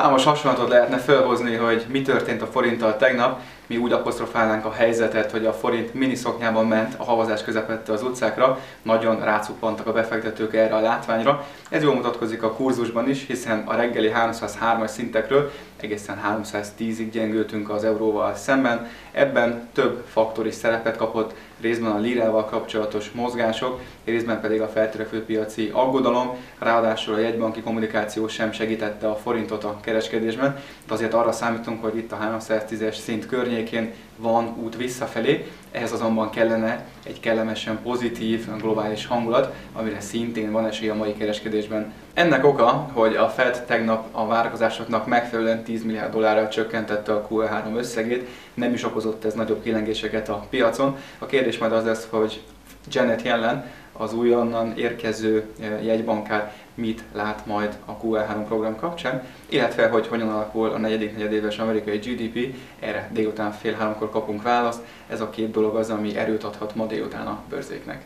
Számos hasonlatot lehetne felhozni, hogy mi történt a forinttal tegnap. Mi úgy apostrofálnánk a helyzetet, hogy a forint miniszoknyában ment a havazás közepette az utcákra, nagyon rácuppantak a befektetők erre a látványra. Ez jól mutatkozik a kurzusban is, hiszen a reggeli 303-as szintekről egészen 310-ig gyengültünk az euróval szemben. Ebben több faktor is szerepet kapott, részben a lirával kapcsolatos mozgások, részben pedig a feltörekvő piaci aggodalom, ráadásul a jegybanki kommunikáció sem segítette a forintot a kereskedésben, de azért arra számítunk, hogy itt a 310-es szint környékén van út visszafelé, ehhez azonban kellene egy kellemesen pozitív globális hangulat, amire szintén van esély a mai kereskedésben. Ennek oka, hogy a Fed tegnap a várakozásoknak megfelelően 10 milliárd dollárral csökkentette a QE3 összegét, nem is okozott ez nagyobb kilengéseket a piacon. A kérdés majd az lesz, hogy Janet Yellen, az újonnan érkező e, jegybankár mit lát majd a QE3 program kapcsán, illetve hogy hogyan alakul a negyedik negyedéves amerikai GDP, erre délután fél háromkor kapunk választ. Ez a két dolog az, ami erőt adhat ma délután a bőrzéknek.